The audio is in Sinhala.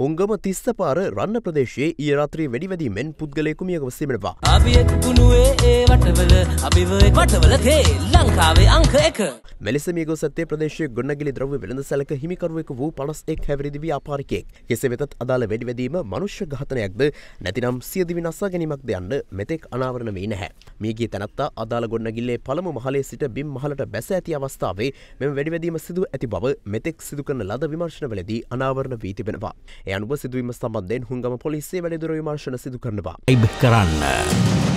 හුංගම තිස්ස පාර රන්න ප්‍රදේශයේ ඊරාත්‍රී වැඩිවැදීමෙන් පුද්ගලයෙකු මියගව සිමෙනවා. අපි එක්කුණුවේ ඒ වටවල වටවලකේ ලංකාවේ අංක එක. මෙලෙස මියගෝ සත්තේ ප්‍රදේශයේ ගොන්නගිලි ද්‍රව්‍ය වෙළඳ සැලක හිමිකරුවෙකු වූ පනස් එක් හැවිරිදි ව්‍යාපාරිකයෙක්. කෙසේ වෙතත් අදාළ වැඩිවැදීම මනුෂ්‍ය ඝාතනයක්ද නැතිනම් සියදිවි නසා ගැනීමක්ද යන්න මෙතෙක් අනාවරණ වී නැහැ. මියගිය තැනත්තා අදාළ ගොන්නගිල්ලේ පළමු මහලේ සිට බිම් මහලට බැස ඇති අවස්ථාවේ මෙම වැඩිවැදීම සිදුව ඇති බව මෙතෙක් සිදු කරන ලද විමර්ශනවලදී අනාවරණ වී තිබෙනවා. එය අනුව සිදුවීම සම්බන්ධයෙන් හුංගම පොලිසිය වැඩිදුර විමර්ශන සිදු කරනවා. කරන්න.